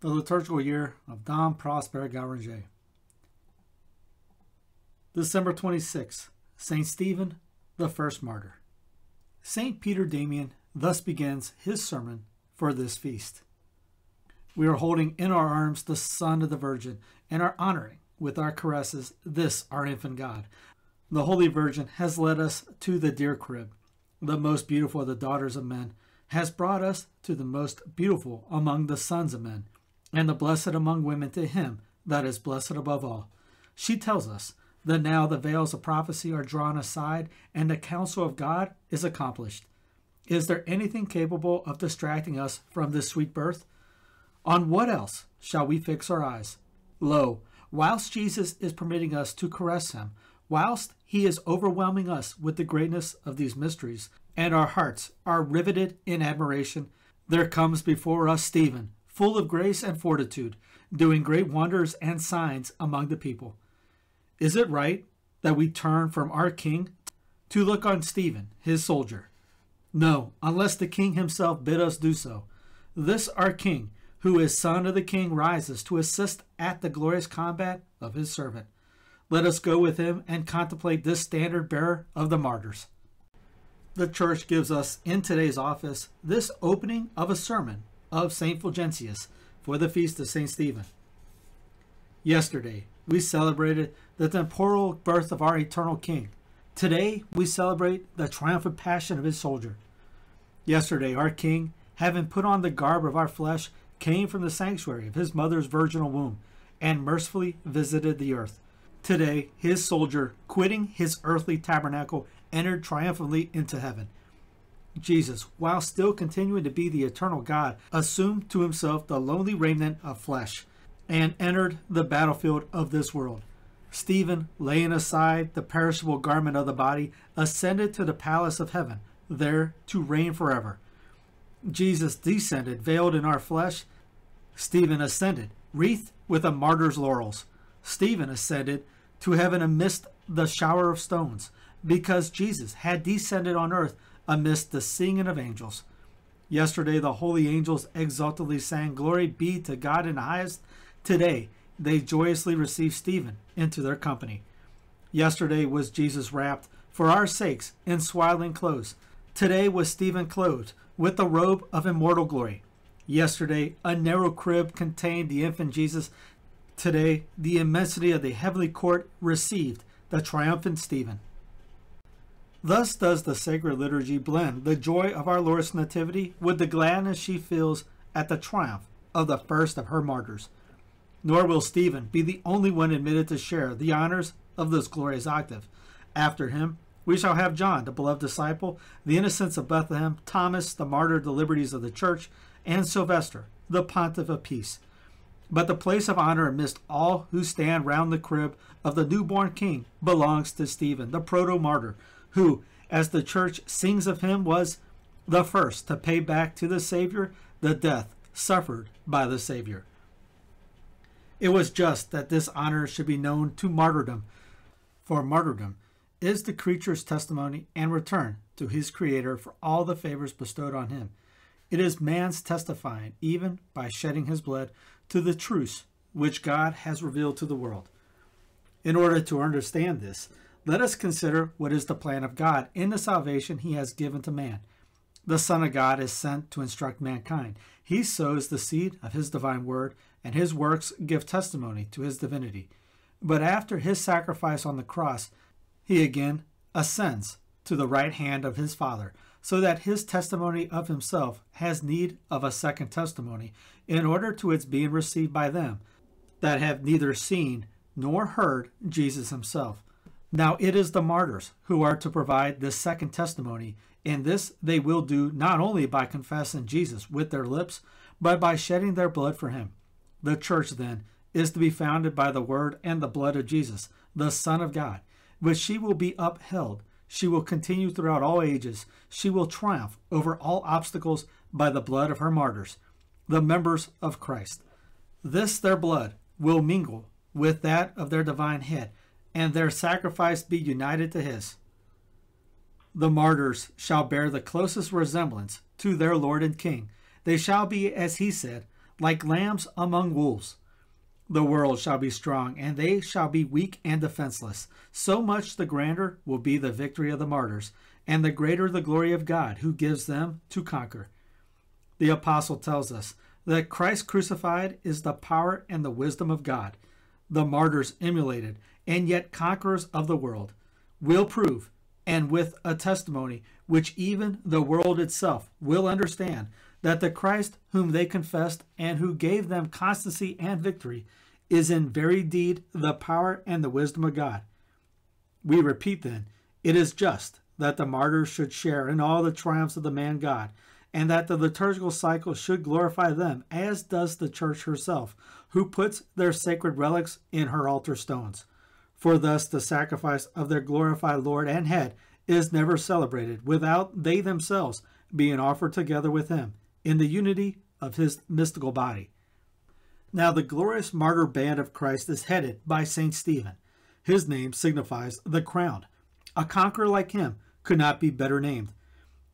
the liturgical year of Dom Prosper Guéranger. December 26, St. Stephen, the first martyr. St. Peter Damian thus begins his sermon for this feast. We are holding in our arms the Son of the Virgin and are honoring with our caresses this our infant God. The Holy Virgin has led us to the dear crib, the most beautiful of the daughters of men, has brought us to the most beautiful among the sons of men, and the blessed among women to him that is blessed above all. She tells us that now the veils of prophecy are drawn aside and the counsel of God is accomplished. Is there anything capable of distracting us from this sweet birth? On what else shall we fix our eyes? Lo, whilst Jesus is permitting us to caress him, whilst he is overwhelming us with the greatness of these mysteries, and our hearts are riveted in admiration, there comes before us Stephen, full of grace and fortitude, doing great wonders and signs among the people. Is it right that we turn from our king to look on Stephen, his soldier? No, unless the king himself bid us do so. This our king, who is son of the king, rises to assist at the glorious combat of his servant. Let us go with him and contemplate this standard bearer of the martyrs. The church gives us in today's office this opening of a sermon of St. Fulgentius for the feast of St. Stephen. Yesterday, we celebrated the temporal birth of our eternal King. Today, we celebrate the triumphant passion of his soldier. Yesterday, our King, having put on the garb of our flesh, came from the sanctuary of his mother's virginal womb and mercifully visited the earth. Today, his soldier, quitting his earthly tabernacle, entered triumphantly into heaven. Jesus, while still continuing to be the eternal God, assumed to himself the lonely remnant of flesh and entered the battlefield of this world. Stephen, laying aside the perishable garment of the body, ascended to the palace of heaven, there to reign forever. Jesus descended, veiled in our flesh. Stephen ascended, wreathed with a martyr's laurels. Stephen ascended to heaven amidst the shower of stones, because Jesus had descended on earth amidst the singing of angels. Yesterday, the holy angels exultantly sang, Glory be to God in the highest, Today, they joyously receive Stephen into their company. Yesterday was Jesus wrapped for our sakes in swaddling clothes. Today was Stephen clothed with the robe of immortal glory. Yesterday, a narrow crib contained the infant Jesus. Today, the immensity of the heavenly court received the triumphant Stephen. Thus does the sacred liturgy blend the joy of our Lord's nativity with the gladness she feels at the triumph of the first of her martyrs nor will Stephen be the only one admitted to share the honors of this glorious octave. After him, we shall have John, the beloved disciple, the innocents of Bethlehem, Thomas, the martyr of the liberties of the church, and Sylvester, the pontiff of peace. But the place of honor amidst all who stand round the crib of the newborn king belongs to Stephen, the proto martyr, who, as the church sings of him, was the first to pay back to the Savior the death suffered by the Savior. It was just that this honor should be known to martyrdom, for martyrdom is the creature's testimony and return to his Creator for all the favors bestowed on him. It is man's testifying, even by shedding his blood, to the truths which God has revealed to the world. In order to understand this, let us consider what is the plan of God in the salvation he has given to man. The Son of God is sent to instruct mankind. He sows the seed of his divine word and his works give testimony to his divinity. But after his sacrifice on the cross, he again ascends to the right hand of his Father, so that his testimony of himself has need of a second testimony, in order to its being received by them that have neither seen nor heard Jesus himself. Now it is the martyrs who are to provide this second testimony, and this they will do not only by confessing Jesus with their lips, but by shedding their blood for him. The church, then, is to be founded by the word and the blood of Jesus, the Son of God, but she will be upheld. She will continue throughout all ages. She will triumph over all obstacles by the blood of her martyrs, the members of Christ. This their blood will mingle with that of their divine head, and their sacrifice be united to his. The martyrs shall bear the closest resemblance to their Lord and King. They shall be, as he said, like lambs among wolves. The world shall be strong, and they shall be weak and defenseless. So much the grander will be the victory of the martyrs, and the greater the glory of God, who gives them to conquer. The apostle tells us that Christ crucified is the power and the wisdom of God. The martyrs emulated, and yet conquerors of the world, will prove, and with a testimony which even the world itself will understand, that the Christ whom they confessed and who gave them constancy and victory is in very deed the power and the wisdom of God. We repeat then, it is just that the martyrs should share in all the triumphs of the man God, and that the liturgical cycle should glorify them, as does the church herself, who puts their sacred relics in her altar stones. For thus the sacrifice of their glorified Lord and Head is never celebrated without they themselves being offered together with him in the unity of his mystical body. Now, the glorious martyr band of Christ is headed by St. Stephen. His name signifies the crowned. A conqueror like him could not be better named.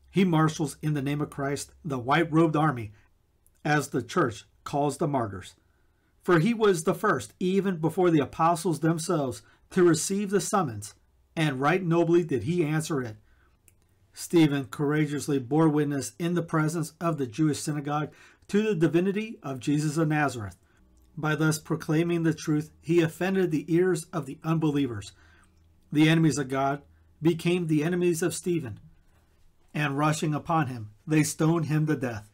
He marshals in the name of Christ the white robed army, as the church calls the martyrs. For he was the first, even before the apostles themselves, to receive the summons, and right nobly did he answer it. Stephen courageously bore witness in the presence of the Jewish synagogue to the divinity of Jesus of Nazareth by thus proclaiming the truth, he offended the ears of the unbelievers. The enemies of God became the enemies of Stephen, and rushing upon him, they stoned him to death.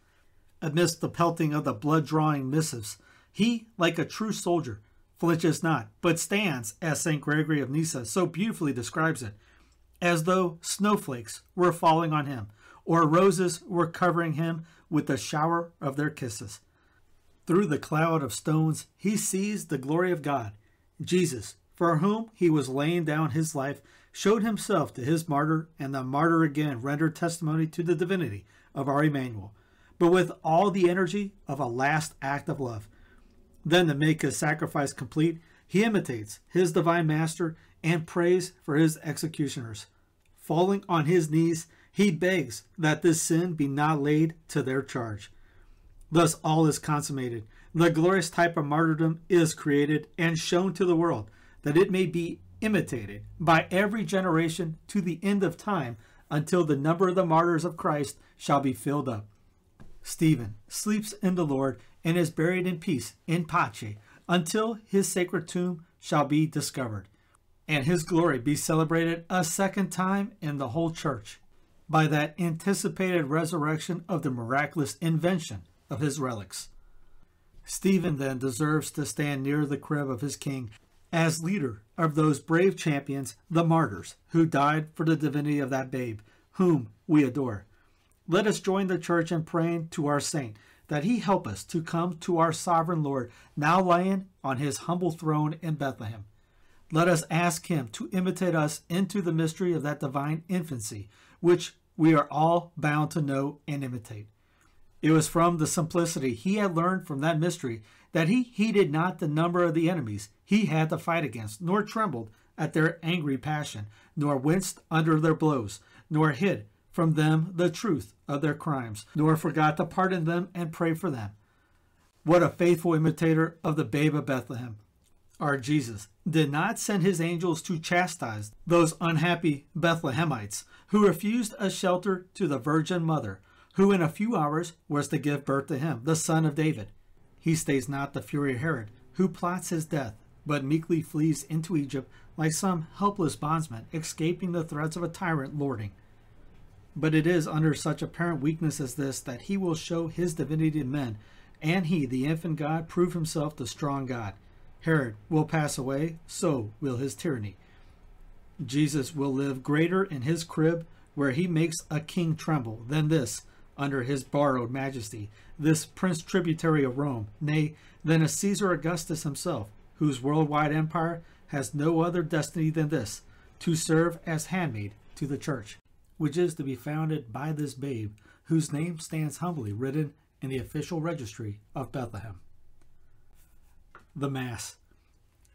Amidst the pelting of the blood drawing missives, he, like a true soldier, flinches not, but stands, as St. Gregory of Nyssa so beautifully describes it, as though snowflakes were falling on him, or roses were covering him with a shower of their kisses. Through the cloud of stones, he sees the glory of God. Jesus, for whom he was laying down his life, showed himself to his martyr, and the martyr again rendered testimony to the divinity of our Emmanuel, but with all the energy of a last act of love. Then, to make his sacrifice complete, he imitates his divine master and prays for his executioners. Falling on his knees, he begs that this sin be not laid to their charge. Thus, all is consummated. The glorious type of martyrdom is created and shown to the world, that it may be imitated by every generation to the end of time, until the number of the martyrs of Christ shall be filled up. Stephen sleeps in the Lord and is buried in peace, in pace, until his sacred tomb shall be discovered, and his glory be celebrated a second time in the whole church by that anticipated resurrection of the miraculous invention of his relics. Stephen then deserves to stand near the crib of his king as leader of those brave champions, the martyrs, who died for the divinity of that babe, whom we adore. Let us join the church in praying to our saint that he help us to come to our sovereign Lord, now lying on his humble throne in Bethlehem. Let us ask him to imitate us into the mystery of that divine infancy, which we are all bound to know and imitate. It was from the simplicity he had learned from that mystery that he heeded not the number of the enemies he had to fight against, nor trembled at their angry passion, nor winced under their blows, nor hid from them the truth of their crimes, nor forgot to pardon them and pray for them. What a faithful imitator of the babe of Bethlehem! Our Jesus did not send his angels to chastise those unhappy Bethlehemites who refused a shelter to the Virgin Mother who in a few hours was to give birth to him, the son of David. He stays not the fury of Herod, who plots his death, but meekly flees into Egypt like some helpless bondsman escaping the threats of a tyrant lording. But it is under such apparent weakness as this that he will show his divinity to men, and he, the infant God, prove himself the strong God. Herod will pass away, so will his tyranny. Jesus will live greater in his crib, where he makes a king tremble, than this, under his borrowed majesty, this prince tributary of Rome, nay, than a Caesar Augustus himself, whose worldwide empire has no other destiny than this, to serve as handmaid to the church, which is to be founded by this babe, whose name stands humbly written in the official registry of Bethlehem. The Mass.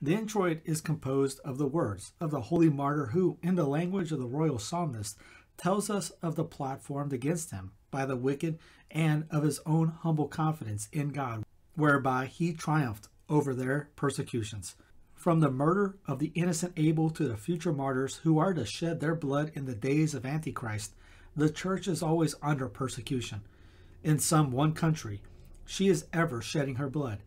The introit is composed of the words of the holy martyr who, in the language of the royal psalmist, tells us of the plot formed against him by the wicked and of his own humble confidence in God, whereby he triumphed over their persecutions. From the murder of the innocent Abel to the future martyrs who are to shed their blood in the days of Antichrist, the church is always under persecution. In some one country, she is ever shedding her blood,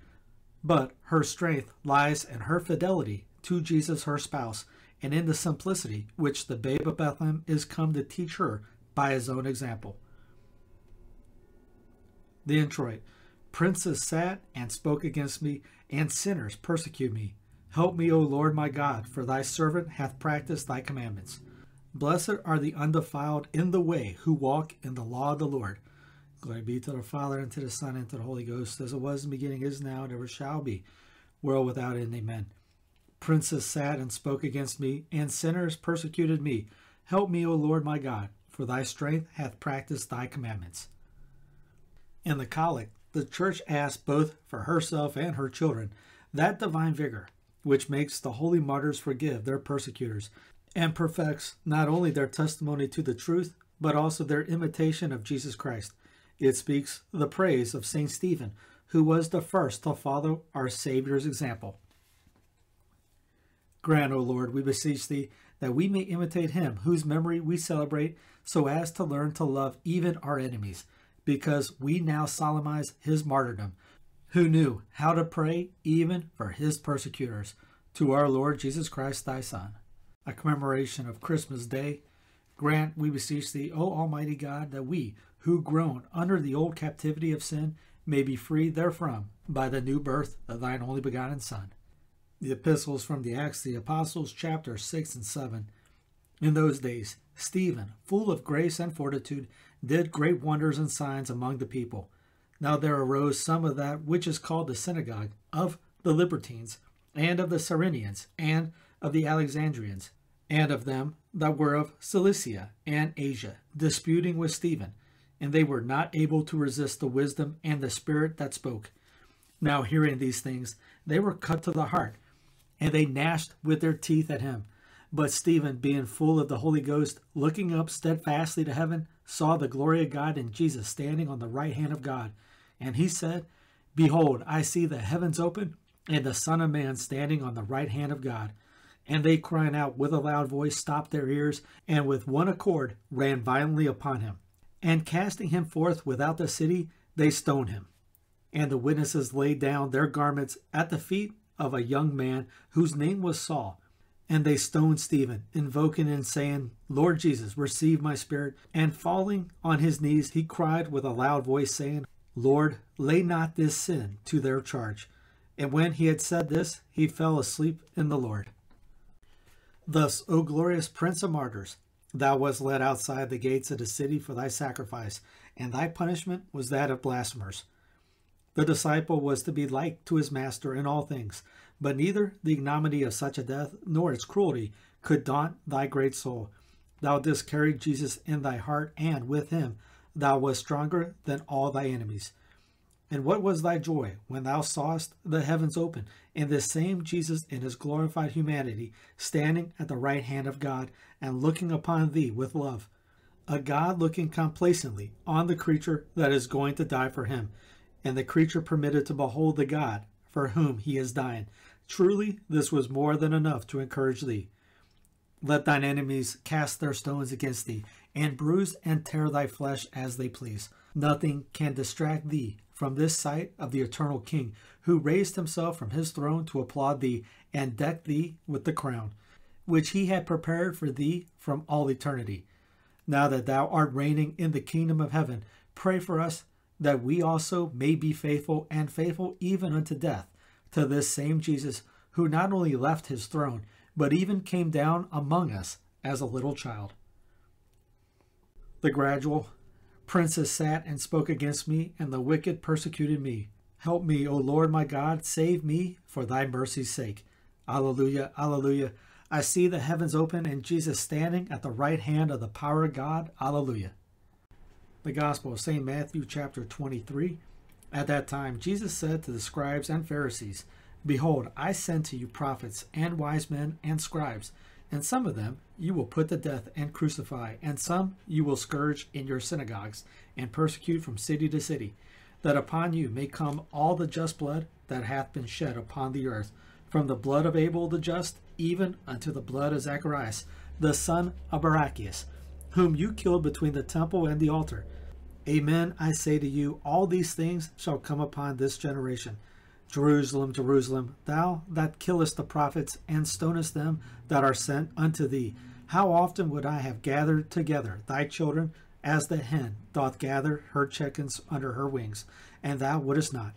but her strength lies in her fidelity to Jesus, her spouse, and in the simplicity which the babe of Bethlehem is come to teach her by his own example. The introit Princes sat and spoke against me, and sinners persecute me. Help me, O Lord my God, for thy servant hath practiced thy commandments. Blessed are the undefiled in the way who walk in the law of the Lord. Glory be to the Father, and to the Son, and to the Holy Ghost, as it was in the beginning, is now, and ever shall be, world without end. Amen. Princes sat and spoke against me, and sinners persecuted me. Help me, O Lord my God, for thy strength hath practiced thy commandments. In the collect, the church asks both for herself and her children that divine vigor which makes the holy martyrs forgive their persecutors and perfects not only their testimony to the truth, but also their imitation of Jesus Christ. It speaks the praise of St. Stephen, who was the first to follow our Savior's example. Grant, O Lord, we beseech thee, that we may imitate him whose memory we celebrate, so as to learn to love even our enemies because we now solemnize his martyrdom, who knew how to pray even for his persecutors, to our Lord Jesus Christ thy Son. A commemoration of Christmas Day, grant, we beseech thee, O Almighty God, that we, who groan under the old captivity of sin, may be freed therefrom by the new birth of thine only begotten Son. The epistles from the Acts the Apostles, chapter 6 and 7. In those days, Stephen, full of grace and fortitude, did great wonders and signs among the people. Now there arose some of that which is called the synagogue of the Libertines, and of the Cyrenians, and of the Alexandrians, and of them that were of Cilicia and Asia, disputing with Stephen, and they were not able to resist the wisdom and the spirit that spoke. Now hearing these things, they were cut to the heart, and they gnashed with their teeth at him. But Stephen, being full of the Holy Ghost, looking up steadfastly to heaven, saw the glory of God and Jesus standing on the right hand of God. And he said, Behold, I see the heavens open, and the Son of Man standing on the right hand of God. And they crying out with a loud voice stopped their ears, and with one accord ran violently upon him. And casting him forth without the city, they stoned him. And the witnesses laid down their garments at the feet of a young man whose name was Saul. And they stoned Stephen, invoking and saying, Lord Jesus, receive my spirit. And falling on his knees, he cried with a loud voice, saying, Lord, lay not this sin to their charge. And when he had said this, he fell asleep in the Lord. Thus, O glorious Prince of Martyrs, thou wast led outside the gates of the city for thy sacrifice, and thy punishment was that of blasphemers. The disciple was to be like to his master in all things, but neither the ignominy of such a death nor its cruelty could daunt thy great soul. Thou didst carry Jesus in thy heart, and with him thou wast stronger than all thy enemies. And what was thy joy when thou sawest the heavens open, and this same Jesus in his glorified humanity standing at the right hand of God and looking upon thee with love? A God looking complacently on the creature that is going to die for him, and the creature permitted to behold the God for whom he is dying. Truly, this was more than enough to encourage thee. Let thine enemies cast their stones against thee, and bruise and tear thy flesh as they please. Nothing can distract thee from this sight of the eternal King, who raised himself from his throne to applaud thee and deck thee with the crown, which he had prepared for thee from all eternity. Now that thou art reigning in the kingdom of heaven, pray for us that we also may be faithful and faithful even unto death to this same Jesus who not only left his throne, but even came down among us as a little child. The gradual princes sat and spoke against me, and the wicked persecuted me. Help me, O Lord my God, save me for thy mercy's sake. Alleluia, alleluia. I see the heavens open and Jesus standing at the right hand of the power of God. Alleluia. The Gospel of St. Matthew, chapter 23. At that time, Jesus said to the scribes and Pharisees, Behold, I send to you prophets and wise men and scribes, and some of them you will put to death and crucify, and some you will scourge in your synagogues and persecute from city to city, that upon you may come all the just blood that hath been shed upon the earth, from the blood of Abel the just, even unto the blood of Zacharias, the son of Barachias, whom you killed between the temple and the altar. Amen, I say to you, all these things shall come upon this generation. Jerusalem, Jerusalem, thou that killest the prophets and stonest them that are sent unto thee, how often would I have gathered together thy children as the hen doth gather her chickens under her wings, and thou wouldest not?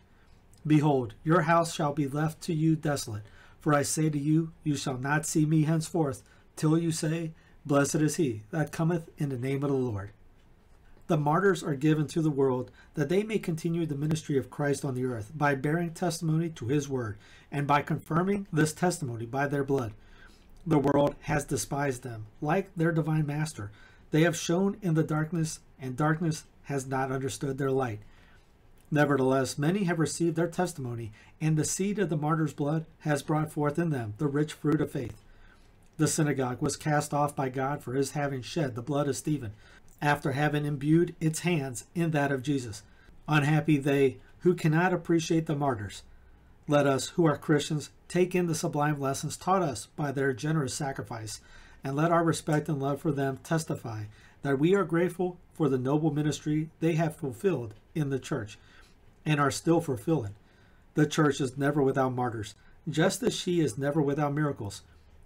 Behold, your house shall be left to you desolate. For I say to you, you shall not see me henceforth, till you say, Blessed is he that cometh in the name of the Lord. The martyrs are given to the world that they may continue the ministry of Christ on the earth by bearing testimony to his word, and by confirming this testimony by their blood. The world has despised them, like their divine master. They have shone in the darkness, and darkness has not understood their light. Nevertheless, many have received their testimony, and the seed of the martyr's blood has brought forth in them the rich fruit of faith. The synagogue was cast off by God for his having shed the blood of Stephen, after having imbued its hands in that of Jesus. Unhappy they who cannot appreciate the martyrs. Let us, who are Christians, take in the sublime lessons taught us by their generous sacrifice, and let our respect and love for them testify that we are grateful for the noble ministry they have fulfilled in the church and are still fulfilling. The church is never without martyrs, just as she is never without miracles.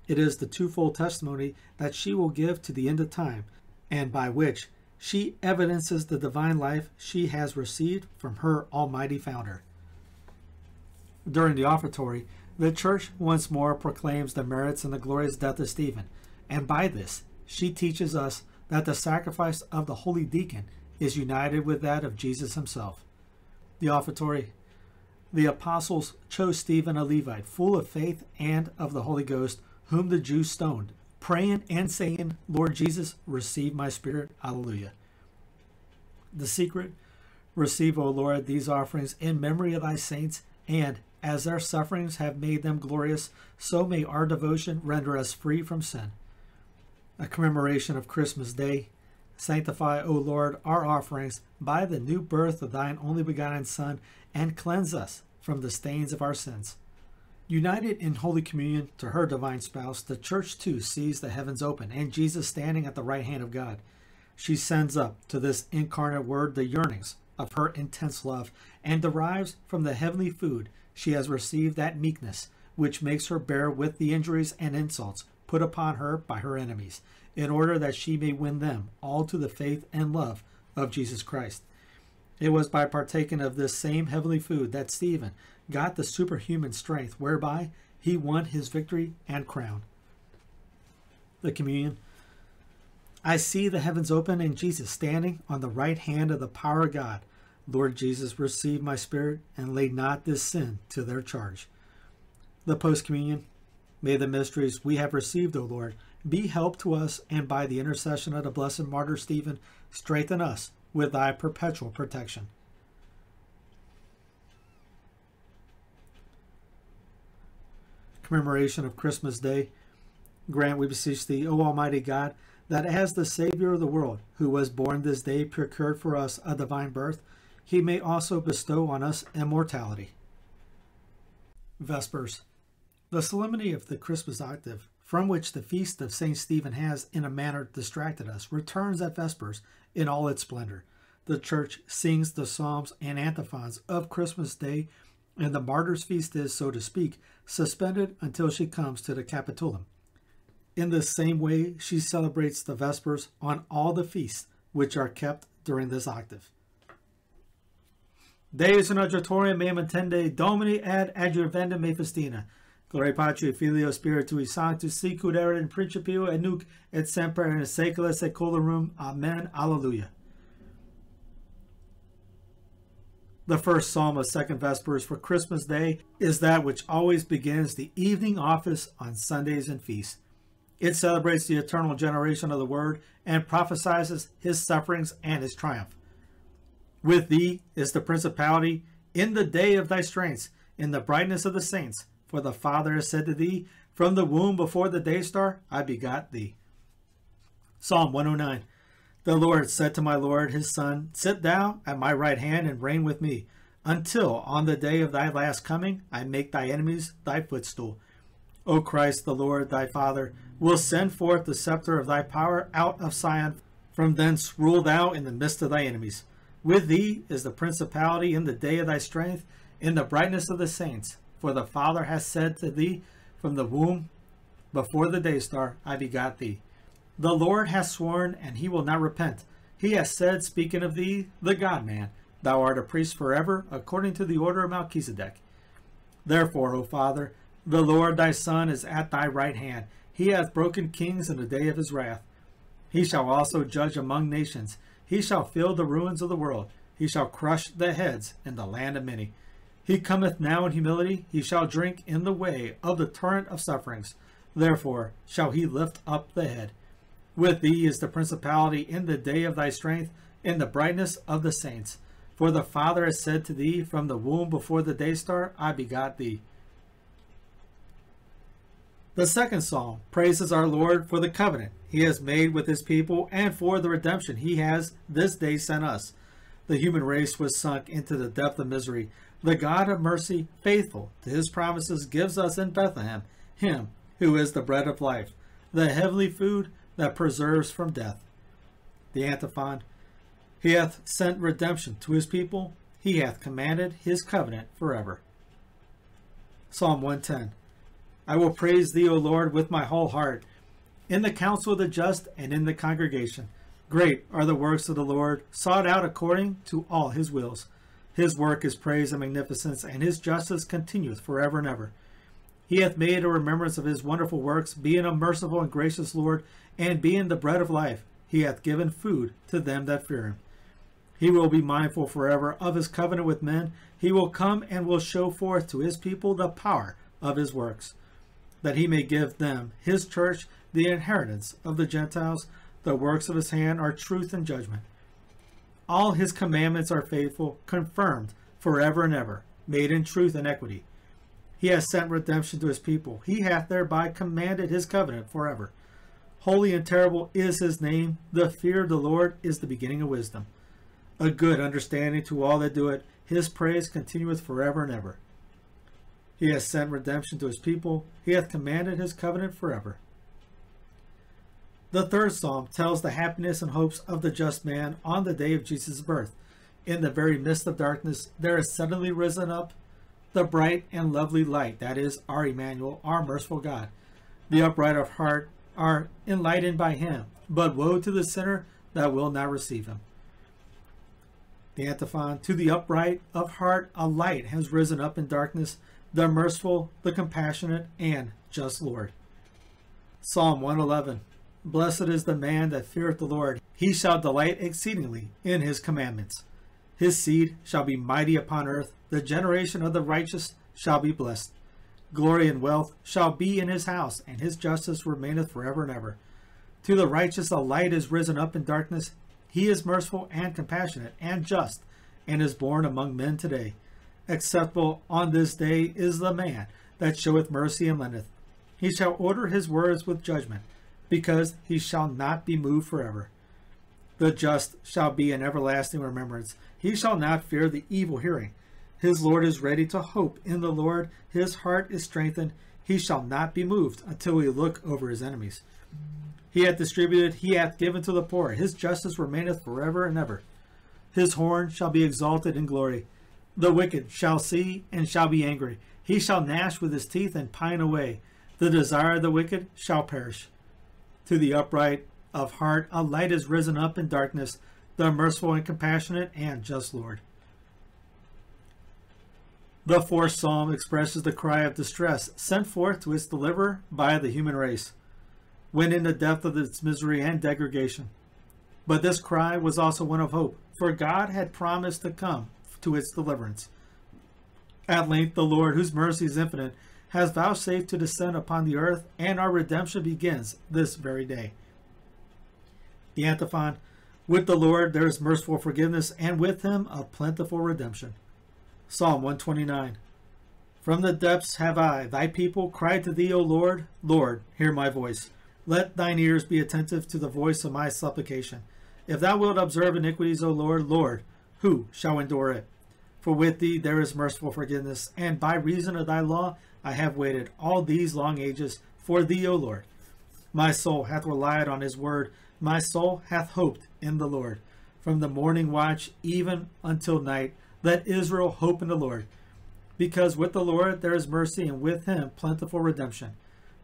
It is the twofold testimony that she will give to the end of time, and by which she evidences the divine life she has received from her almighty founder. During the offertory, the church once more proclaims the merits and the glorious death of Stephen, and by this she teaches us that the sacrifice of the holy deacon is united with that of Jesus himself the offertory. The apostles chose Stephen a Levite, full of faith and of the Holy Ghost, whom the Jews stoned, praying and saying, Lord Jesus, receive my spirit. Alleluia. The secret Receive, O Lord, these offerings in memory of thy saints, and as their sufferings have made them glorious, so may our devotion render us free from sin. A commemoration of Christmas Day. Sanctify, O Lord, our offerings by the new birth of thine only begotten Son, and cleanse us from the stains of our sins. United in Holy Communion to her divine spouse, the Church too sees the heavens open and Jesus standing at the right hand of God. She sends up to this incarnate Word the yearnings of her intense love and derives from the heavenly food she has received that meekness which makes her bear with the injuries and insults put upon her by her enemies in order that she may win them all to the faith and love of Jesus Christ. It was by partaking of this same heavenly food that Stephen got the superhuman strength whereby he won his victory and crown. The communion. I see the heavens open and Jesus standing on the right hand of the power of God. Lord Jesus, receive my spirit and lay not this sin to their charge. The post communion. May the mysteries we have received, O Lord, be help to us, and by the intercession of the blessed martyr Stephen, strengthen us with thy perpetual protection. Commemoration of Christmas Day. Grant, we beseech thee, O Almighty God, that as the Savior of the world, who was born this day, procured for us a divine birth, he may also bestow on us immortality. Vespers. The solemnity of the Christmas octave from which the feast of St. Stephen has, in a manner, distracted us, returns at Vespers in all its splendor. The church sings the psalms and antiphons of Christmas Day, and the martyr's feast is, so to speak, suspended until she comes to the Capitulum. In the same way, she celebrates the Vespers on all the feasts which are kept during this octave. Deus in adjutorium meum attende Domini ad adjuvendum me festina. Gloria Patri, Filio, Spiritui Sanctus, sicut erat in principio, et nunc, et semper, in saecula saeculorum. Amen. Alleluia. The first psalm of Second Vespers for Christmas Day is that which always begins the evening office on Sundays and feasts. It celebrates the eternal generation of the Word and prophesies his sufferings and his triumph. With thee is the principality in the day of thy strength, in the brightness of the saints, for the Father has said to thee, From the womb before the day star I begot thee. Psalm 109. The Lord said to my Lord, his son, Sit thou at my right hand and reign with me, until on the day of thy last coming I make thy enemies thy footstool. O Christ, the Lord thy Father, will send forth the scepter of thy power out of Sion. From thence rule thou in the midst of thy enemies. With thee is the principality in the day of thy strength, in the brightness of the saints. For the Father has said to thee, From the womb, before the day star, I begot thee. The Lord hath sworn, and he will not repent. He hath said, speaking of thee, the God man, Thou art a priest forever, according to the order of Melchizedek. Therefore, O Father, the Lord thy Son is at thy right hand. He hath broken kings in the day of his wrath. He shall also judge among nations. He shall fill the ruins of the world. He shall crush the heads in the land of many. He cometh now in humility. He shall drink in the way of the torrent of sufferings. Therefore shall he lift up the head. With thee is the principality in the day of thy strength, in the brightness of the saints. For the Father has said to thee, From the womb before the day star, I begot thee. The second psalm praises our Lord for the covenant he has made with his people and for the redemption he has this day sent us. The human race was sunk into the depth of misery. The God of mercy, faithful to his promises, gives us in Bethlehem him who is the bread of life, the heavenly food that preserves from death. The antiphon He hath sent redemption to his people, he hath commanded his covenant forever. Psalm 110 I will praise thee, O Lord, with my whole heart, in the council of the just and in the congregation. Great are the works of the Lord, sought out according to all his wills. His work is praise and magnificence, and his justice continueth forever and ever. He hath made a remembrance of his wonderful works, being a merciful and gracious Lord, and being the bread of life. He hath given food to them that fear him. He will be mindful forever of his covenant with men. He will come and will show forth to his people the power of his works, that he may give them, his church, the inheritance of the Gentiles. The works of his hand are truth and judgment. All his commandments are faithful, confirmed forever and ever, made in truth and equity. He has sent redemption to his people. He hath thereby commanded his covenant forever. Holy and terrible is his name. The fear of the Lord is the beginning of wisdom. A good understanding to all that do it. His praise continueth forever and ever. He has sent redemption to his people. He hath commanded his covenant forever. The third psalm tells the happiness and hopes of the just man on the day of Jesus' birth. In the very midst of darkness, there has suddenly risen up the bright and lovely light, that is, our Emmanuel, our merciful God. The upright of heart are enlightened by him, but woe to the sinner that will not receive him. The antiphon, to the upright of heart a light has risen up in darkness, the merciful, the compassionate, and just Lord. Psalm 111 Blessed is the man that feareth the Lord, he shall delight exceedingly in his commandments. His seed shall be mighty upon earth. The generation of the righteous shall be blessed. Glory and wealth shall be in his house, and his justice remaineth forever and ever. To the righteous a light is risen up in darkness. He is merciful and compassionate and just, and is born among men today. Acceptable on this day is the man that showeth mercy and lendeth. He shall order his words with judgment, because he shall not be moved forever. The just shall be an everlasting remembrance. He shall not fear the evil hearing. His Lord is ready to hope in the Lord. His heart is strengthened. He shall not be moved until he look over his enemies. He hath distributed, he hath given to the poor. His justice remaineth forever and ever. His horn shall be exalted in glory. The wicked shall see and shall be angry. He shall gnash with his teeth and pine away. The desire of the wicked shall perish. To the upright of heart, a light is risen up in darkness, the merciful and compassionate and just Lord. The fourth psalm expresses the cry of distress sent forth to its deliverer by the human race, when in the depth of its misery and degradation. But this cry was also one of hope, for God had promised to come to its deliverance. At length, the Lord, whose mercy is infinite, has vouchsafed to descend upon the earth, and our redemption begins this very day. The antiphon With the Lord there is merciful forgiveness, and with him a plentiful redemption. Psalm 129 From the depths have I, thy people, cried to thee, O Lord. Lord, hear my voice. Let thine ears be attentive to the voice of my supplication. If thou wilt observe iniquities, O Lord, Lord, who shall endure it? For with thee there is merciful forgiveness, and by reason of thy law I have waited all these long ages for thee, O Lord. My soul hath relied on his word, my soul hath hoped in the Lord. From the morning watch even until night, let Israel hope in the Lord. Because with the Lord there is mercy, and with him plentiful redemption.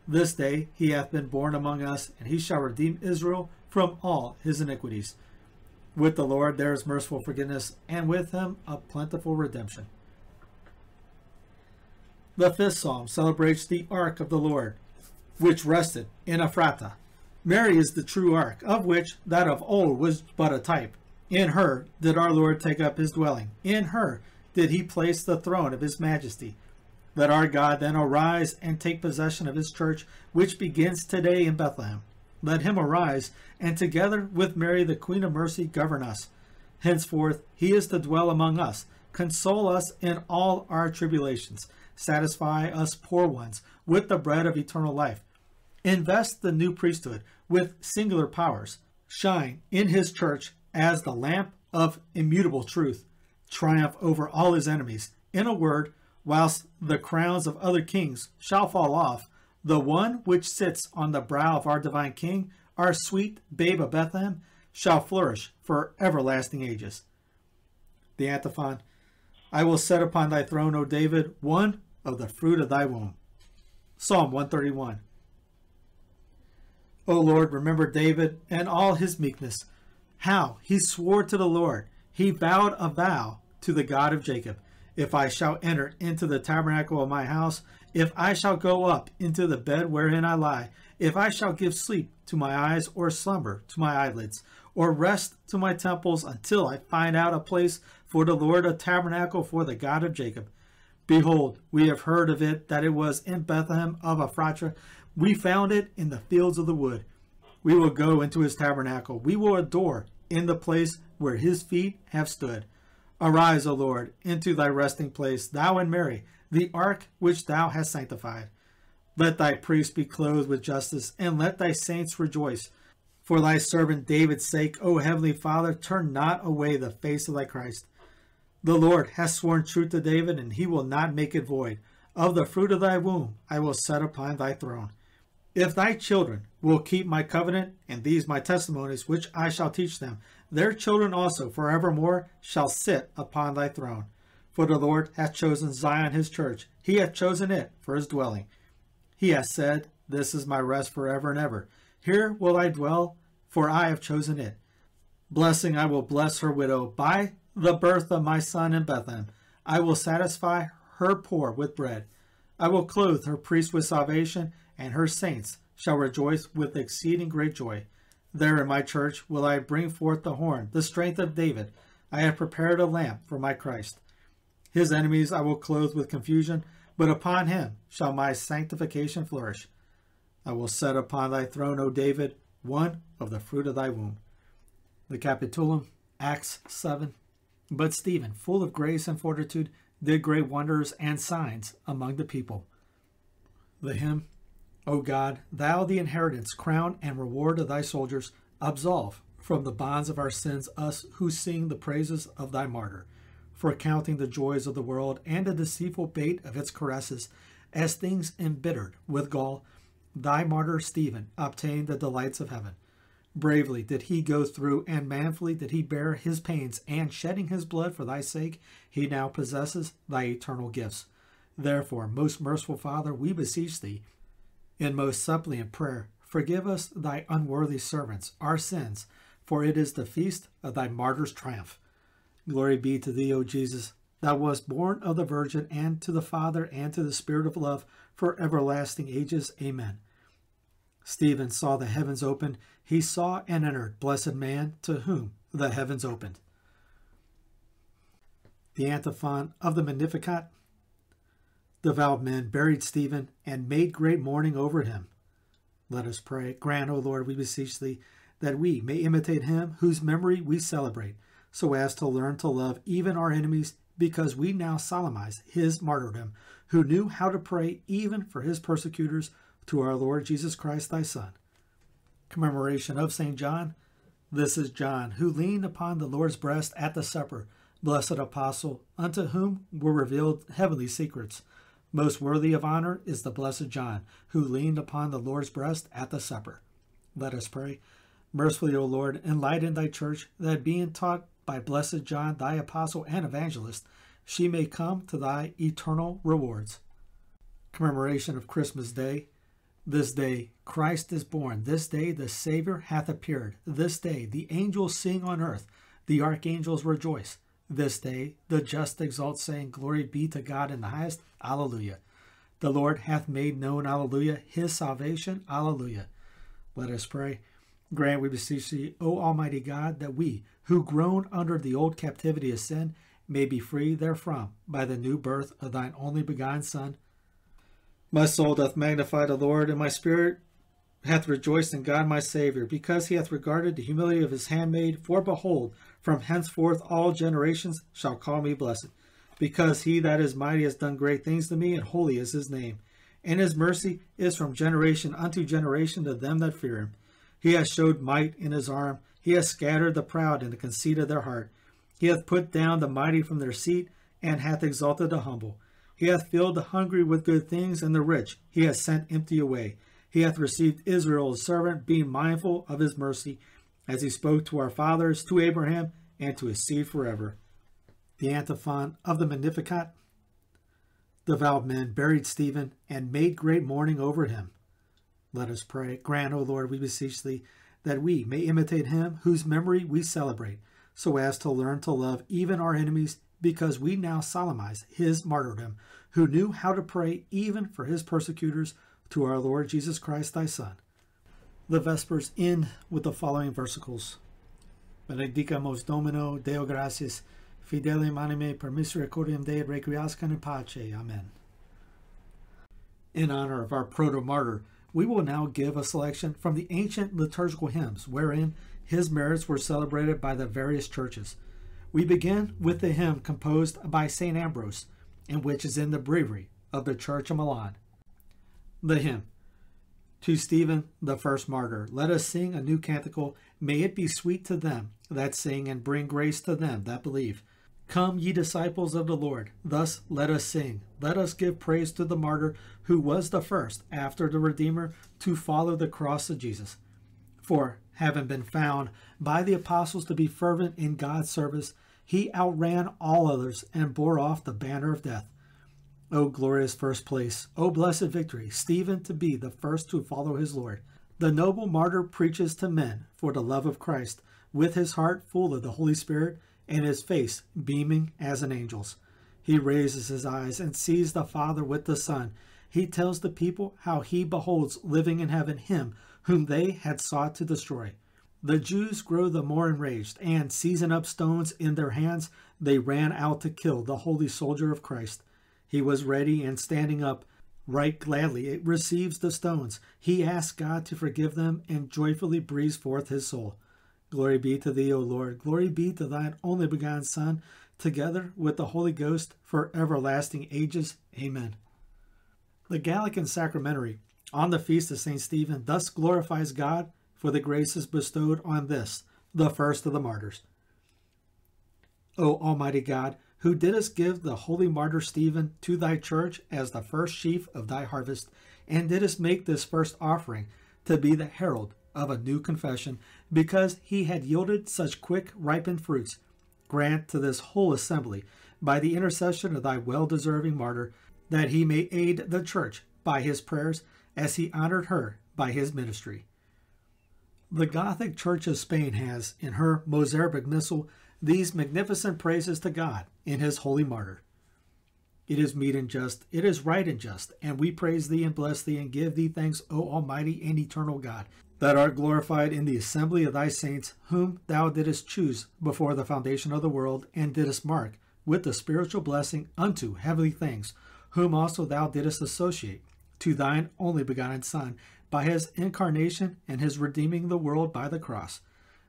This day he hath been born among us, and he shall redeem Israel from all his iniquities. With the Lord there is merciful forgiveness, and with him a plentiful redemption. The fifth psalm celebrates the ark of the Lord, which rested in Ephratah. Mary is the true ark, of which that of old was but a type. In her did our Lord take up his dwelling. In her did he place the throne of his majesty. Let our God then arise and take possession of his church, which begins today in Bethlehem. Let him arise, and together with Mary, the Queen of Mercy, govern us. Henceforth he is to dwell among us, console us in all our tribulations, satisfy us poor ones with the bread of eternal life. Invest the new priesthood with singular powers. Shine in his church as the lamp of immutable truth. Triumph over all his enemies. In a word, whilst the crowns of other kings shall fall off, the one which sits on the brow of our divine King, our sweet babe of Bethlehem, shall flourish for everlasting ages. The antiphon I will set upon thy throne, O David, one of the fruit of thy womb. Psalm 131. O Lord, remember David and all his meekness, how he swore to the Lord, he vowed a vow to the God of Jacob. If I shall enter into the tabernacle of my house, if I shall go up into the bed wherein I lie, if I shall give sleep to my eyes, or slumber to my eyelids, or rest to my temples until I find out a place for the Lord, a tabernacle for the God of Jacob. Behold, we have heard of it that it was in Bethlehem of Ephratah. We found it in the fields of the wood. We will go into his tabernacle. We will adore in the place where his feet have stood. Arise, O Lord, into thy resting place, thou and Mary, the ark which thou hast sanctified. Let thy priests be clothed with justice, and let thy saints rejoice. For thy servant David's sake, O heavenly Father, turn not away the face of thy Christ. The Lord has sworn truth to David, and he will not make it void. Of the fruit of thy womb I will set upon thy throne. If thy children will keep my covenant, and these my testimonies which I shall teach them, their children also forevermore shall sit upon thy throne. For the Lord hath chosen Zion his church, he hath chosen it for his dwelling. He hath said, This is my rest forever and ever. Here will I dwell, for I have chosen it. Blessing I will bless her widow by the birth of my son in Bethlehem. I will satisfy her poor with bread. I will clothe her priests with salvation, and her saints shall rejoice with exceeding great joy. There in my church will I bring forth the horn, the strength of David. I have prepared a lamp for my Christ. His enemies I will clothe with confusion, but upon him shall my sanctification flourish. I will set upon thy throne, O David, one of the fruit of thy womb. The Capitulum, Acts 7. But Stephen, full of grace and fortitude, did great wonders and signs among the people. The hymn O God, thou the inheritance, crown, and reward of thy soldiers, absolve from the bonds of our sins us who sing the praises of thy martyr, for counting the joys of the world and the deceitful bait of its caresses as things embittered with gall, thy martyr Stephen obtained the delights of heaven. Bravely did he go through, and manfully did he bear his pains, and shedding his blood for thy sake, he now possesses thy eternal gifts. Therefore, most merciful Father, we beseech thee, in most suppliant prayer, forgive us, thy unworthy servants, our sins, for it is the feast of thy martyr's triumph. Glory be to thee, O Jesus. Thou wast born of the Virgin, and to the Father, and to the Spirit of love, for everlasting ages. Amen. Stephen saw the heavens opened. He saw and entered, blessed man, to whom the heavens opened. The antiphon of the Magnificat The Devout men buried Stephen and made great mourning over him. Let us pray. Grant, O Lord, we beseech thee, that we may imitate him whose memory we celebrate, so as to learn to love even our enemies, because we now solemnize his martyrdom, who knew how to pray even for his persecutors, to our Lord Jesus Christ, thy Son. Commemoration of St. John, This is John, who leaned upon the Lord's breast at the supper, blessed apostle, unto whom were revealed heavenly secrets. Most worthy of honor is the blessed John, who leaned upon the Lord's breast at the supper. Let us pray. Mercifully, O Lord, enlighten thy church, that being taught by blessed John, thy apostle and evangelist, she may come to thy eternal rewards. Commemoration of Christmas Day. This day Christ is born. This day the Savior hath appeared. This day the angels sing on earth. The archangels rejoice. This day the just exult, saying, Glory be to God in the highest. Alleluia. The Lord hath made known, Alleluia, his salvation. Alleluia. Let us pray. Grant, we beseech thee, O Almighty God, that we, who groan under the old captivity of sin, may be free therefrom by the new birth of thine only begotten Son. My soul doth magnify the Lord, and my spirit hath rejoiced in God my Saviour, because he hath regarded the humility of his handmaid. For behold, from henceforth all generations shall call me blessed, because he that is mighty has done great things to me, and holy is his name. And his mercy is from generation unto generation to them that fear him. He hath showed might in his arm. He hath scattered the proud in the conceit of their heart. He hath put down the mighty from their seat, and hath exalted the humble. He hath filled the hungry with good things, and the rich he hath sent empty away. He hath received Israel as servant, being mindful of his mercy, as he spoke to our fathers, to Abraham, and to his seed forever. The antiphon of the Magnificat. Devout men buried Stephen, and made great mourning over him. Let us pray. Grant, O Lord, we beseech thee, that we may imitate him whose memory we celebrate, so as to learn to love even our enemies, because we now solemnize his martyrdom, who knew how to pray even for his persecutors, to our Lord Jesus Christ, thy Son. The Vespers end with the following versicles. Benedicamus Domino, Deo gratias, fidelium animae per misericordiam Dei requiescant in pace. Amen. In honor of our proto-martyr, we will now give a selection from the ancient liturgical hymns wherein his merits were celebrated by the various churches. We begin with the hymn composed by St. Ambrose, and which is in the breviary of the Church of Milan. The hymn To Stephen, the first martyr, let us sing a new canticle. May it be sweet to them that sing, and bring grace to them that believe. Come, ye disciples of the Lord, thus let us sing. Let us give praise to the martyr who was the first, after the Redeemer, to follow the cross of Jesus. For, having been found by the apostles to be fervent in God's service, he outran all others and bore off the banner of death. O glorious first place, O blessed victory, Stephen to be the first to follow his Lord. The noble martyr preaches to men for the love of Christ, with his heart full of the Holy Spirit and his face beaming as an angel's. He raises his eyes and sees the Father with the Son. He tells the people how he beholds living in heaven him whom they had sought to destroy. The Jews grow the more enraged, and seizing up stones in their hands, they ran out to kill the holy soldier of Christ. He was ready and standing up, right gladly it receives the stones. He asks God to forgive them and joyfully breathes forth his soul. Glory be to thee, O Lord. Glory be to thine only begotten Son, together with the Holy Ghost, for everlasting ages. Amen. The Gallican Sacramentary on the feast of St. Stephen thus glorifies God for the graces bestowed on this, the first of the martyrs. O Almighty God, who didst give the holy martyr Stephen to thy church as the first sheaf of thy harvest, and didst make this first offering to be the herald of a new confession, because he had yielded such quick ripened fruits, grant to this whole assembly, by the intercession of thy well deserving martyr, that he may aid the church by his prayers, as he honored her by his ministry. The Gothic Church of Spain has, in her Mozarabic Missal, these magnificent praises to God in his holy martyr. It is meet and just, it is right and just, and we praise thee and bless thee and give thee thanks, O Almighty and eternal God, that art glorified in the assembly of thy saints, whom thou didst choose before the foundation of the world, and didst mark with the spiritual blessing unto heavenly things, whom also thou didst associate to thine only begotten Son, by his incarnation and his redeeming the world by the cross.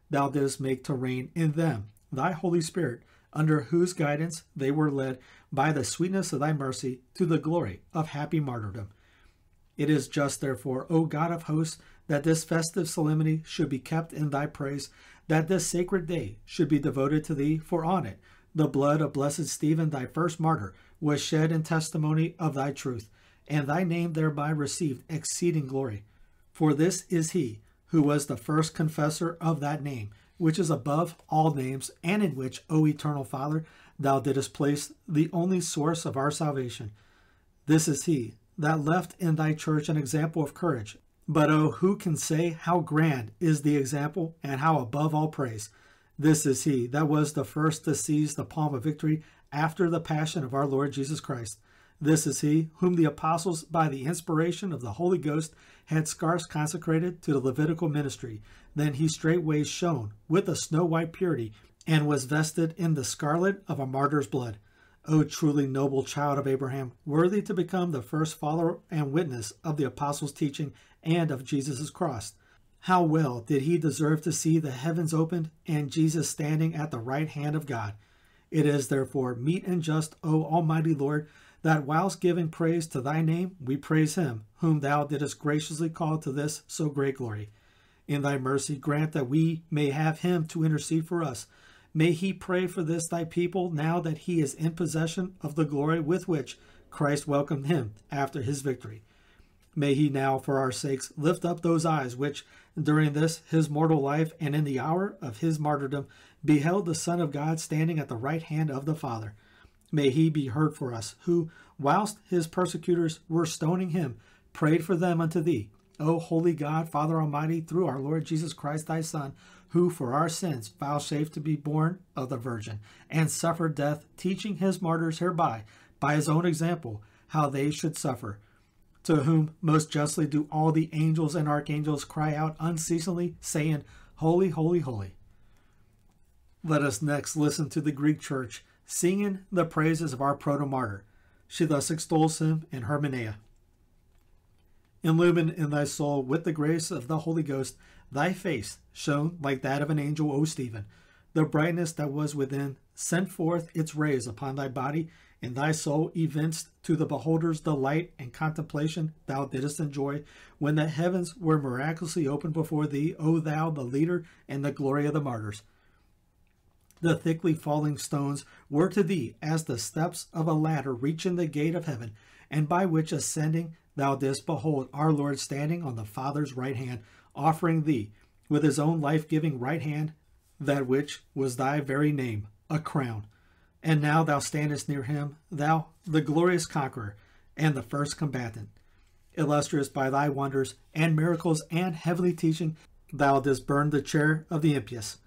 Thou didst make to reign in them thy Holy Spirit, under whose guidance they were led by the sweetness of thy mercy to the glory of happy martyrdom. It is just, therefore, O God of hosts, that this festive solemnity should be kept in thy praise, that this sacred day should be devoted to thee, for on it the blood of blessed Stephen, thy first martyr, was shed in testimony of thy truth, and thy name thereby received exceeding glory. For this is he who was the first confessor of that name, which is above all names, and in which, O eternal Father, thou didst place the only source of our salvation. This is he that left in thy church an example of courage. But oh, who can say how grand is the example, and how above all praise? This is he that was the first to seize the palm of victory after the passion of our Lord Jesus Christ. This is he whom the apostles, by the inspiration of the Holy Ghost, had scarce consecrated to the Levitical ministry. Then he straightway shone with a snow white purity, and was vested in the scarlet of a martyr's blood. O truly noble child of Abraham, worthy to become the first follower and witness of the apostles' teaching and of Jesus' cross. How well did he deserve to see the heavens opened and Jesus standing at the right hand of God? It is therefore meet and just, O Almighty Lord, that whilst giving praise to thy name, we praise him, whom thou didst graciously call to this so great glory. In thy mercy, grant that we may have him to intercede for us. May he pray for this thy people now that he is in possession of the glory with which Christ welcomed him after his victory. May he now, for our sakes, lift up those eyes which, during this his mortal life and in the hour of his martyrdom, beheld the Son of God standing at the right hand of the Father. May he be heard for us, who, whilst his persecutors were stoning him, prayed for them unto thee. O holy God, Father Almighty, through our Lord Jesus Christ thy Son, who for our sins vouchsafed to be born of the Virgin, and suffered death, teaching his martyrs hereby, by his own example, how they should suffer to whom most justly do all the angels and archangels cry out unceasingly, saying, Holy, holy, holy. Let us next listen to the Greek church singing the praises of our proto-martyr. She thus extols him in her Menaea. Illumine in thy soul with the grace of the Holy Ghost, thy face shone like that of an angel, O Stephen. The brightness that was within sent forth its rays upon thy body, and thy soul evinced to the beholders the light and contemplation thou didst enjoy when the heavens were miraculously opened before thee, O thou, the leader and the glory of the martyrs. The thickly falling stones were to thee as the steps of a ladder reaching the gate of heaven, and by which ascending thou didst behold our Lord standing on the Father's right hand, offering thee, with his own life giving right hand, that which was thy very name, a crown. And now thou standest near him, thou, the glorious conqueror, and the first combatant. Illustrious by thy wonders and miracles and heavenly teaching, thou didst burn the chair of the impious.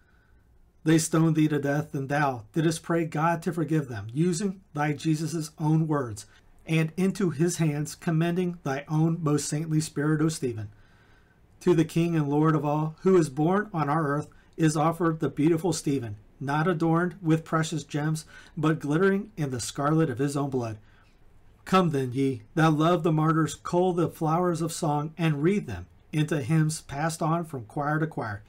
They stoned thee to death, and thou didst pray God to forgive them, using thy Jesus' own words, and into his hands commending thy own most saintly spirit, O Stephen. To the King and Lord of all, who is born on our earth, is offered the beautiful Stephen, not adorned with precious gems, but glittering in the scarlet of his own blood. Come then, ye that love the martyrs, cull the flowers of song, and read them into hymns passed on from choir to choir.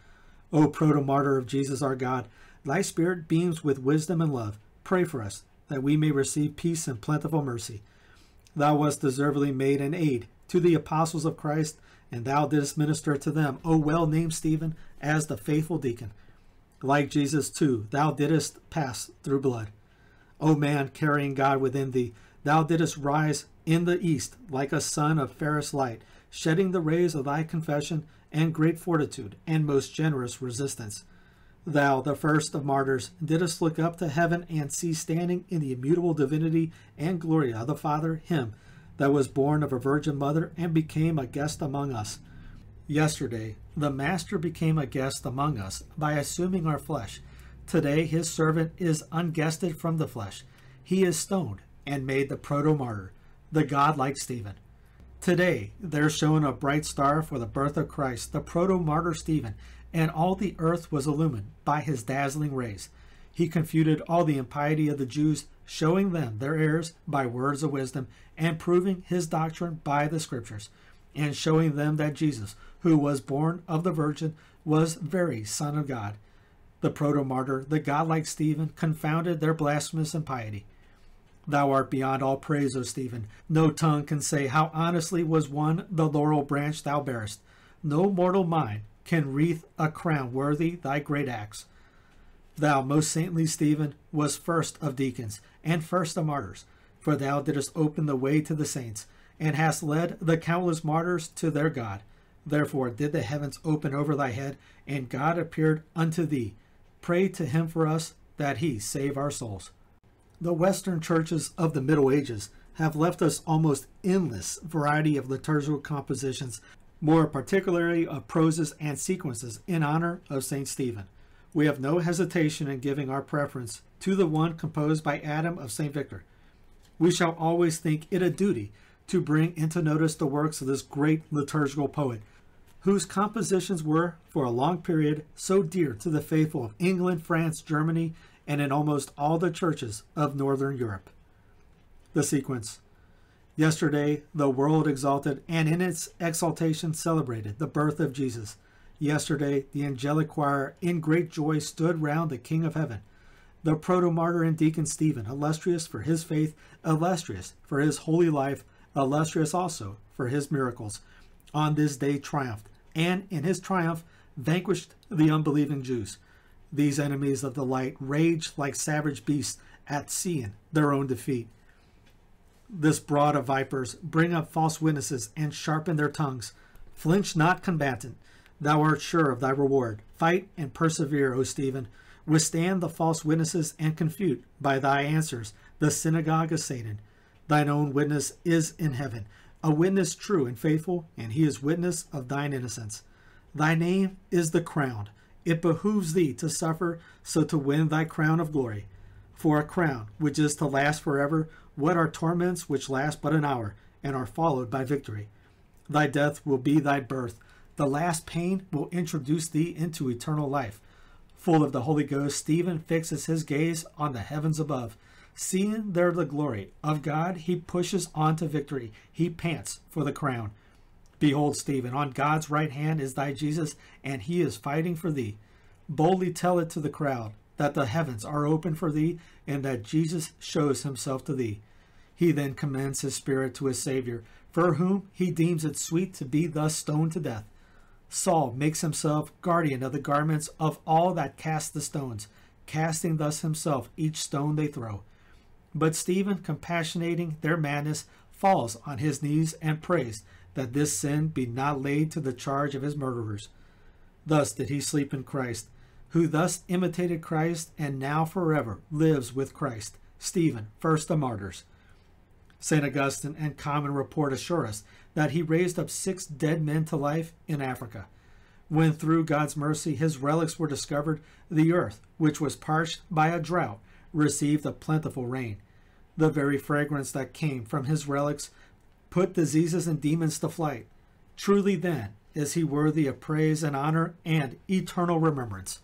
O proto-martyr of Jesus our God, thy spirit beams with wisdom and love. Pray for us, that we may receive peace and plentiful mercy. Thou wast deservedly made an aid to the apostles of Christ, and thou didst minister to them, O well-named Stephen, as the faithful deacon. Like Jesus, too, thou didst pass through blood. O man, carrying God within thee, thou didst rise in the east like a sun of fairest light, shedding the rays of thy confession and great fortitude and most generous resistance. Thou, the first of martyrs, didst look up to heaven and see standing in the immutable divinity and glory of the Father him that was born of a virgin mother and became a guest among us Yesterday, the Master became a guest among us by assuming our flesh. Today, his servant is unguested from the flesh. He is stoned and made the proto martyr, the godlike Stephen. Today, there shone a bright star for the birth of Christ, the proto martyr Stephen, and all the earth was illumined by his dazzling rays. He confuted all the impiety of the Jews, showing them their errors by words of wisdom, and proving his doctrine by the Scriptures, and showing them that Jesus, who was born of the Virgin, was very Son of God. The proto-martyr, the godlike Stephen, confounded their blasphemous impiety. Thou art beyond all praise, O Stephen. No tongue can say how honestly was won the laurel branch thou bearest. no mortal mind can wreath a crown worthy thy great acts. Thou, most saintly Stephen, was first of deacons, and first of martyrs, for thou didst open the way to the saints, and hast led the countless martyrs to their God. Therefore did the heavens open over thy head, and God appeared unto thee. Pray to him for us, that he save our souls. The Western churches of the Middle Ages have left us almost endless variety of liturgical compositions, more particularly of proses and sequences in honor of St. Stephen. We have no hesitation in giving our preference to the one composed by Adam of St. Victor. We shall always think it a duty to bring into notice the works of this great liturgical poet, whose compositions were, for a long period, so dear to the faithful of England, France, Germany, and in almost all the churches of Northern Europe. The sequence. Yesterday, the world exalted and in its exaltation celebrated the birth of Jesus. Yesterday, the angelic choir in great joy stood round the King of Heaven. The proto-martyr and deacon Stephen, illustrious for his faith, illustrious for his holy life, illustrious also for his miracles, on this day triumphed, and in his triumph vanquished the unbelieving Jews. These enemies of the light rage like savage beasts at seeing their own defeat. This brood of vipers bring up false witnesses and sharpen their tongues. Flinch not, combatant. Thou art sure of thy reward. Fight and persevere, O Stephen. Withstand the false witnesses and confute, by thy answers, the synagogue of Satan. Thine own witness is in heaven, a witness true and faithful, and he is witness of thine innocence. Thy name is the crown. It behooves thee to suffer so to win thy crown of glory. For a crown which is to last forever, what are torments which last but an hour, and are followed by victory? Thy death will be thy birth. The last pain will introduce thee into eternal life. Full of the Holy Ghost, Stephen fixes his gaze on the heavens above. Seeing there the glory of God, he pushes on to victory. He pants for the crown. Behold, Stephen, on God's right hand is thy Jesus, and he is fighting for thee. Boldly tell it to the crowd that the heavens are open for thee, and that Jesus shows himself to thee. He then commends his spirit to his Savior, for whom he deems it sweet to be thus stoned to death. Saul makes himself guardian of the garments of all that cast the stones, casting thus himself each stone they throw. But Stephen, compassionating their madness, falls on his knees and prays that this sin be not laid to the charge of his murderers. Thus did he sleep in Christ, who thus imitated Christ and now forever lives with Christ. Stephen, first of martyrs. St. Augustine and common report assure us that he raised up six dead men to life in Africa. When through God's mercy his relics were discovered, the earth, which was parched by a drought, received a plentiful rain. The very fragrance that came from his relics put diseases and demons to flight. Truly then is he worthy of praise and honor and eternal remembrance.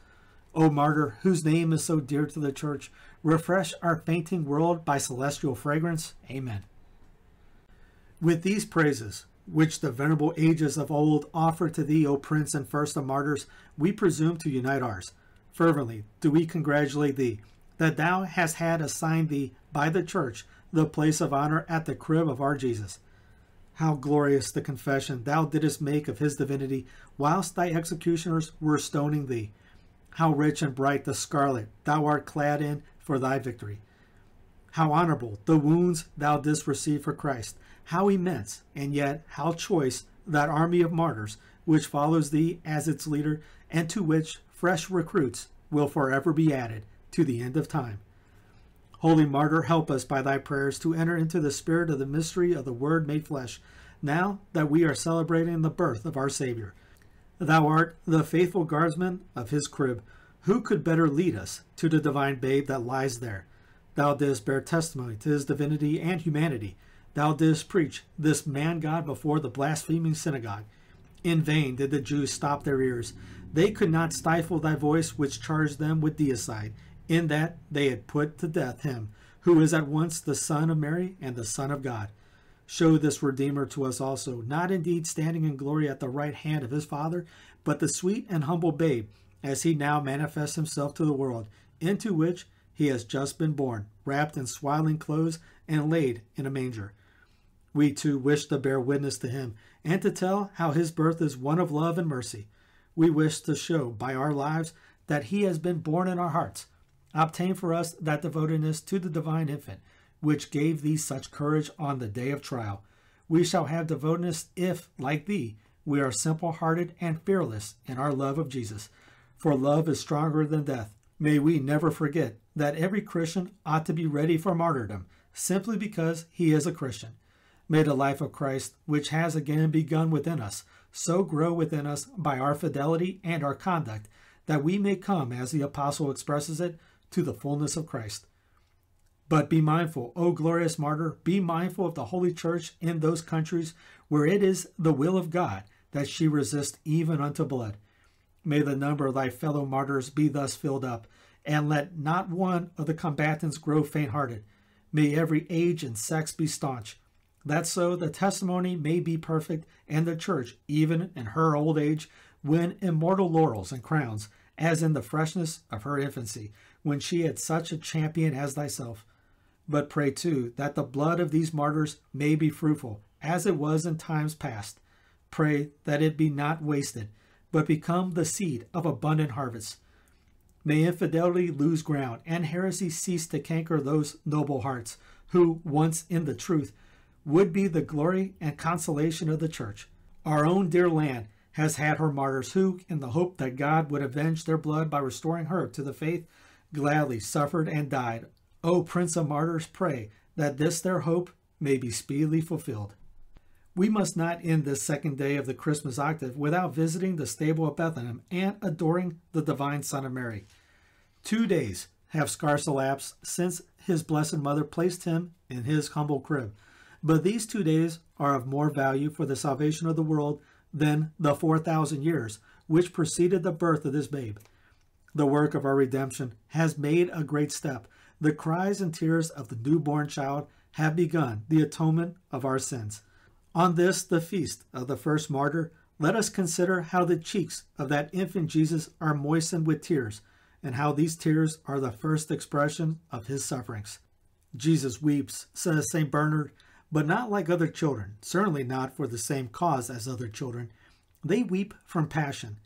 O martyr, whose name is so dear to the church, refresh our fainting world by celestial fragrance. Amen. With these praises, which the venerable ages of old offered to thee, O Prince and First of Martyrs, we presume to unite ours. Fervently do we congratulate thee that thou hast had assigned thee by the church the place of honor at the crib of our Jesus. How glorious the confession thou didst make of his divinity whilst thy executioners were stoning thee. How rich and bright the scarlet thou art clad in for thy victory. How honorable the wounds thou didst receive for Christ. How immense, and yet how choice that army of martyrs which follows thee as its leader, and to which fresh recruits will forever be added to the end of time. Holy martyr, help us by thy prayers to enter into the spirit of the mystery of the Word made flesh, now that we are celebrating the birth of our Savior. Thou art the faithful guardsman of his crib. Who could better lead us to the divine babe that lies there? Thou didst bear testimony to his divinity and humanity. Thou didst preach this man God before the blaspheming synagogue. In vain did the Jews stop their ears. They could not stifle thy voice which charged them with deicide in that they had put to death him who is at once the Son of Mary and the Son of God. Show this Redeemer to us also, not indeed standing in glory at the right hand of his Father, but the sweet and humble babe, as he now manifests himself to the world, into which he has just been born, wrapped in swaddling clothes and laid in a manger. We too wish to bear witness to him and to tell how his birth is one of love and mercy. We wish to show by our lives that he has been born in our hearts. Obtain for us that devotedness to the divine infant, which gave thee such courage on the day of trial. We shall have devotedness if, like thee, we are simple hearted and fearless in our love of Jesus. For love is stronger than death. May we never forget that every Christian ought to be ready for martyrdom simply because he is a Christian. May the life of Christ, which has again begun within us, so grow within us by our fidelity and our conduct that we may come, as the apostle expresses it, to the fullness of Christ. But be mindful, O glorious martyr, be mindful of the Holy Church in those countries where it is the will of God that she resist even unto blood. May the number of thy fellow martyrs be thus filled up, and let not one of the combatants grow faint hearted. May every age and sex be staunch, that so the testimony may be perfect, and the church, even in her old age, win immortal laurels and crowns, as in the freshness of her infancy, when she had such a champion as thyself. But pray too that the blood of these martyrs may be fruitful, as it was in times past. Pray that it be not wasted, but become the seed of abundant harvests. May infidelity lose ground, and heresy cease to canker those noble hearts, who, once in the truth, would be the glory and consolation of the church. Our own dear land has had her martyrs who, in the hope that God would avenge their blood by restoring her to the faith, gladly suffered and died. O Prince of Martyrs, pray that this their hope may be speedily fulfilled. We must not end this second day of the Christmas octave without visiting the stable of Bethlehem and adoring the divine Son of Mary. Two days have scarce elapsed since his blessed mother placed him in his humble crib, but these two days are of more value for the salvation of the world than the 4,000 years which preceded the birth of this babe. The work of our redemption has made a great step. The cries and tears of the newborn child have begun the atonement of our sins. On this, the feast of the first martyr, let us consider how the cheeks of that infant Jesus are moistened with tears, and how these tears are the first expression of his sufferings. Jesus weeps, says St. Bernard, but not like other children, certainly not for the same cause as other children. They weep from passion,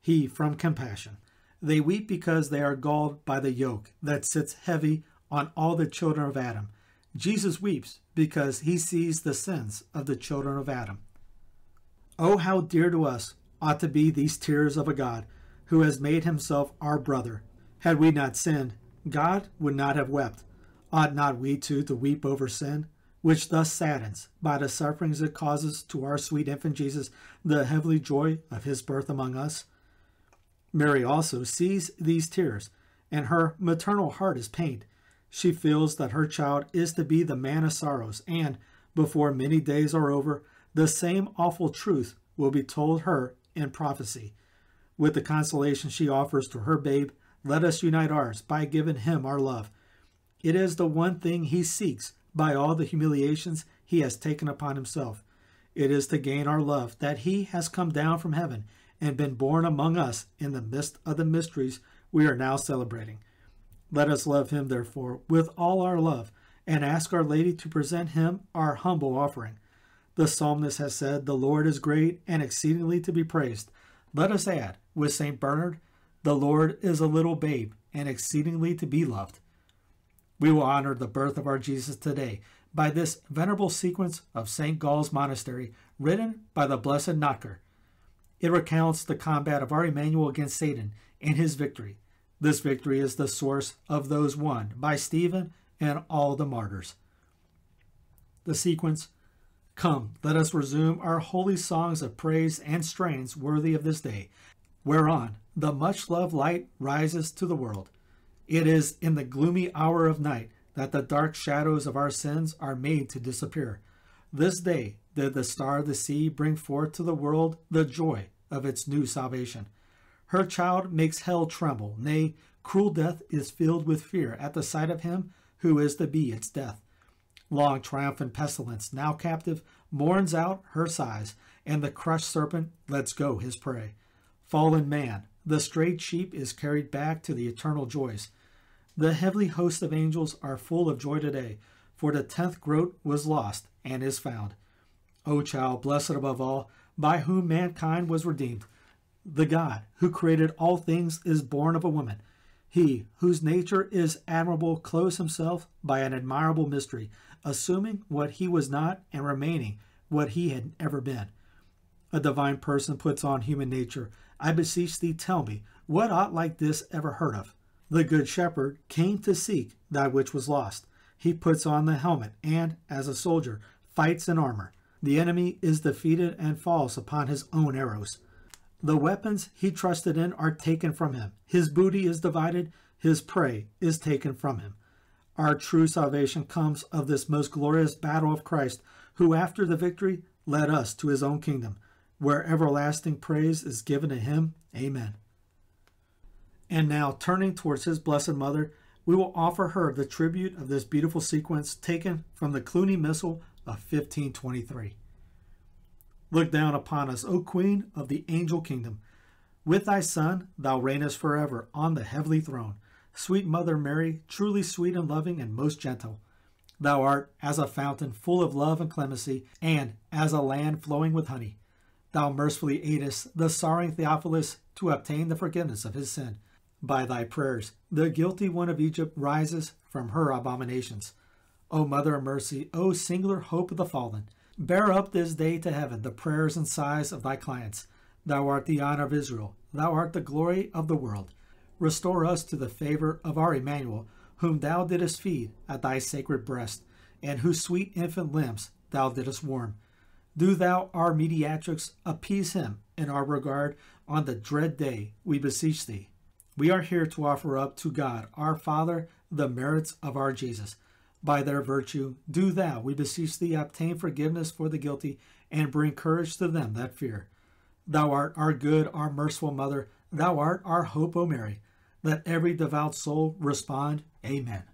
he from compassion. They weep because they are galled by the yoke that sits heavy on all the children of Adam. Jesus weeps because he sees the sins of the children of Adam. Oh, how dear to us ought to be these tears of a God who has made himself our brother. Had we not sinned, God would not have wept. Ought not we too to weep over sin, which thus saddens, by the sufferings it causes to our sweet infant Jesus, the heavenly joy of his birth among us? Mary also sees these tears, and her maternal heart is pained. She feels that her child is to be the man of sorrows, and, before many days are over, the same awful truth will be told her in prophecy. With the consolation she offers to her babe, let us unite ours by giving him our love. It is the one thing he seeks by all the humiliations he has taken upon himself. It is to gain our love that he has come down from heaven and been born among us in the midst of the mysteries we are now celebrating. Let us love him, therefore, with all our love, and ask Our Lady to present him our humble offering. The psalmist has said, The Lord is great and exceedingly to be praised. Let us add, with St. Bernard, The Lord is a little babe and exceedingly to be loved. We will honor the birth of our Jesus today by this venerable sequence of St. Gall's Monastery, written by the Blessed Notker. It recounts the combat of our Emmanuel against Satan and his victory. This victory is the source of those won by Stephen and all the martyrs. The sequence Come, let us resume our holy songs of praise and strains worthy of this day, whereon the much loved light rises to the world. It is in the gloomy hour of night that the dark shadows of our sins are made to disappear. This day did the star of the sea bring forth to the world the joy of its new salvation. Her child makes hell tremble, nay, cruel death is filled with fear at the sight of him who is to be its death. Long triumphant pestilence, now captive, mourns out her sighs, and the crushed serpent lets go his prey. Fallen man, the strayed sheep is carried back to the eternal joys. The heavenly host of angels are full of joy today, for the tenth groat was lost, and is found. O child, blessed above all, by whom mankind was redeemed. The God who created all things is born of a woman. He, whose nature is admirable, clothes himself by an admirable mystery, assuming what he was not and remaining what he had ever been. A divine person puts on human nature. I beseech thee, tell me, what ought like this ever heard of? The good shepherd came to seek that which was lost. He puts on the helmet and, as a soldier, fights in armor. The enemy is defeated and falls upon his own arrows. The weapons he trusted in are taken from him. His booty is divided, his prey is taken from him. Our true salvation comes of this most glorious battle of Christ, who after the victory led us to his own kingdom, where everlasting praise is given to him. Amen. And now, turning towards his blessed mother, we will offer her the tribute of this beautiful sequence taken from the Cluny Missal of 1523. Look down upon us, O Queen of the angel kingdom. With thy Son thou reignest forever on the heavenly throne. Sweet Mother Mary, truly sweet and loving and most gentle. Thou art as a fountain full of love and clemency, and as a land flowing with honey. Thou mercifully aidest the sorrowing Theophilus to obtain the forgiveness of his sin. By thy prayers, the guilty one of Egypt rises from her abominations. O Mother of Mercy, O singular hope of the fallen, bear up this day to heaven the prayers and sighs of thy clients. Thou art the honor of Israel, thou art the glory of the world. Restore us to the favor of our Emmanuel, whom thou didst feed at thy sacred breast, and whose sweet infant limbs thou didst warm. Do thou, our mediatrix, appease him in our regard on the dread day, we beseech thee. We are here to offer up to God, our Father, the merits of our Jesus. By their virtue, do thou, we beseech thee, obtain forgiveness for the guilty, and bring courage to them that fear. Thou art our good, our merciful Mother. Thou art our hope, O Mary. Let every devout soul respond, Amen.